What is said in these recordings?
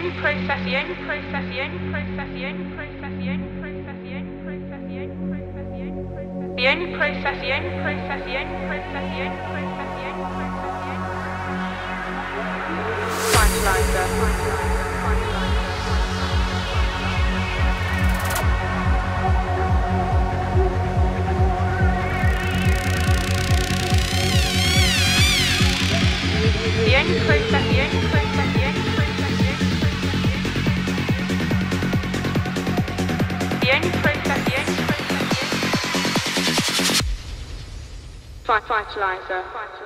procession, procession, procession, procession, procession, procession. Finalizer. The end the only process, the. Fertilizer.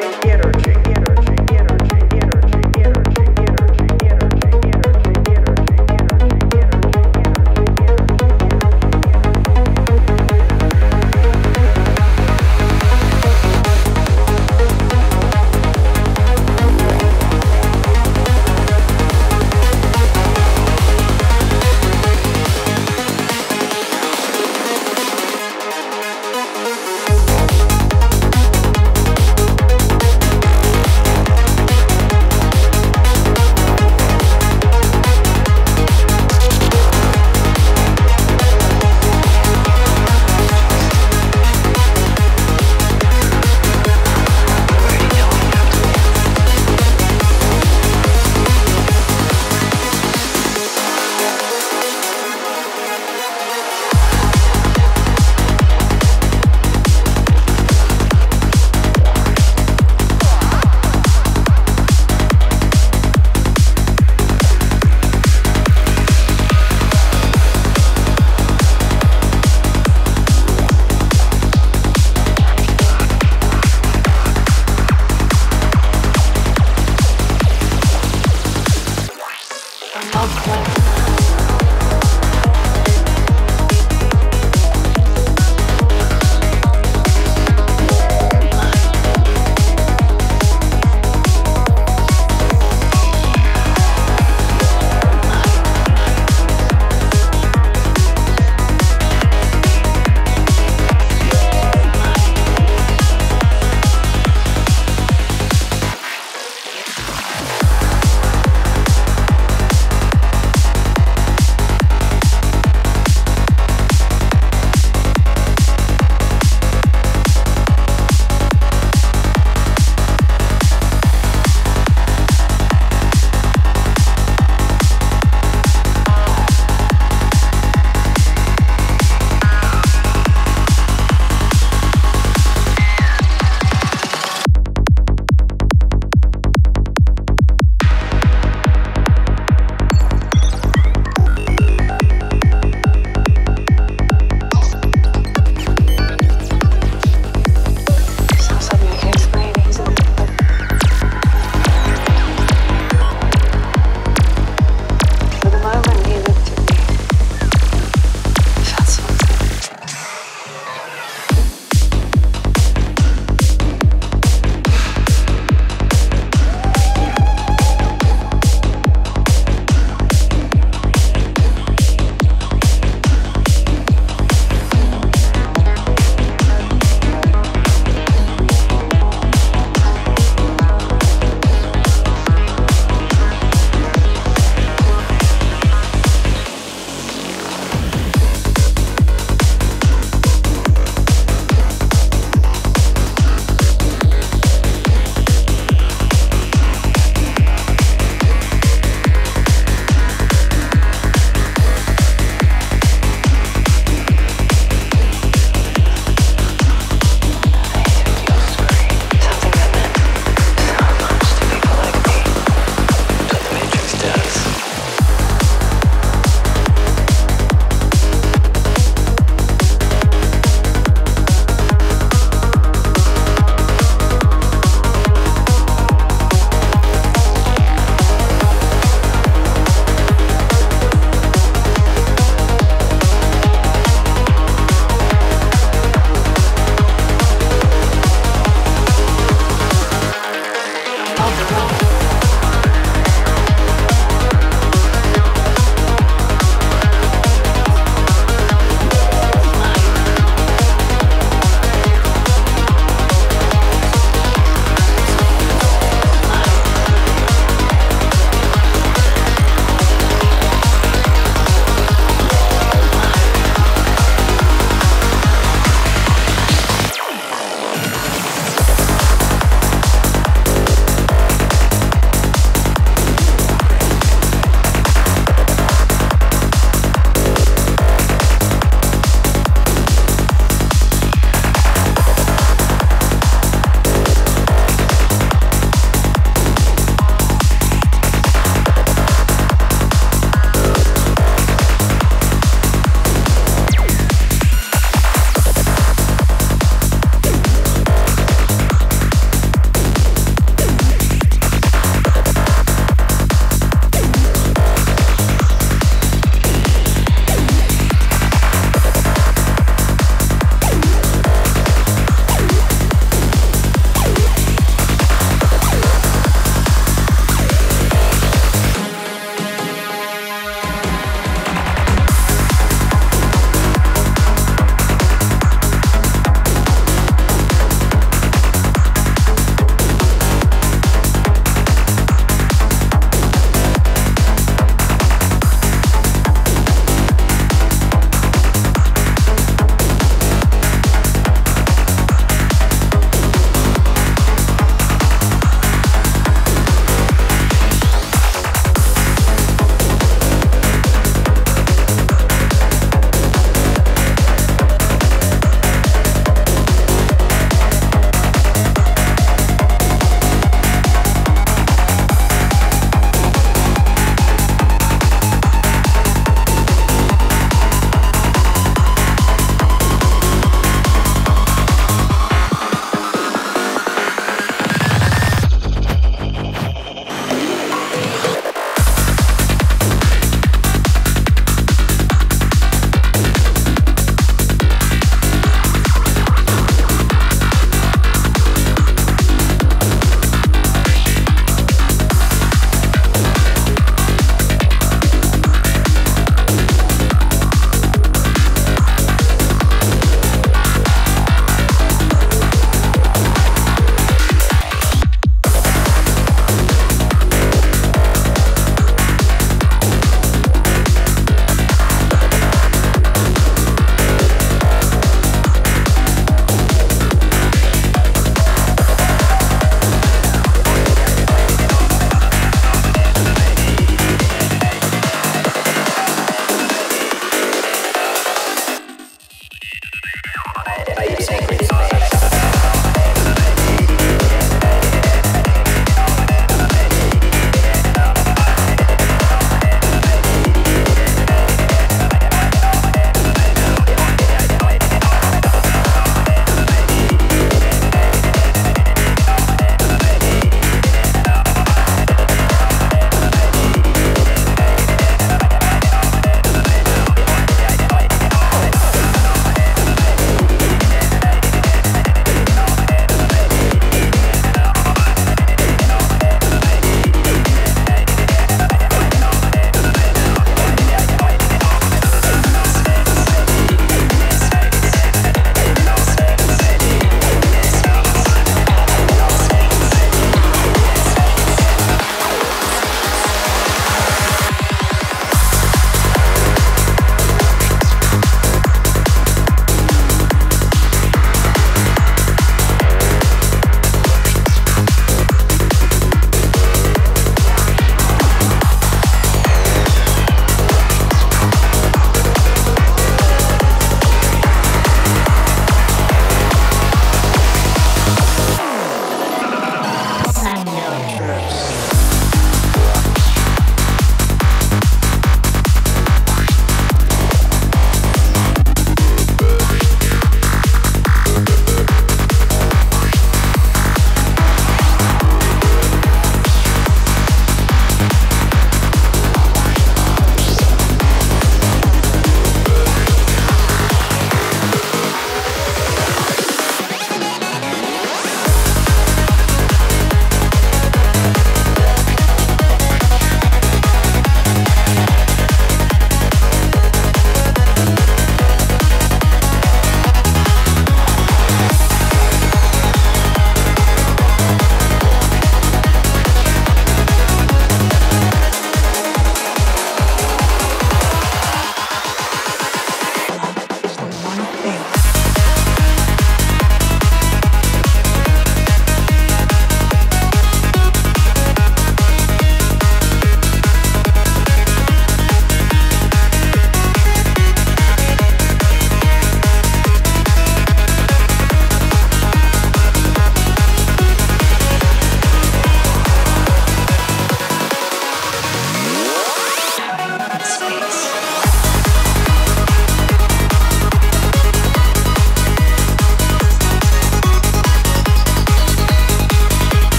boy.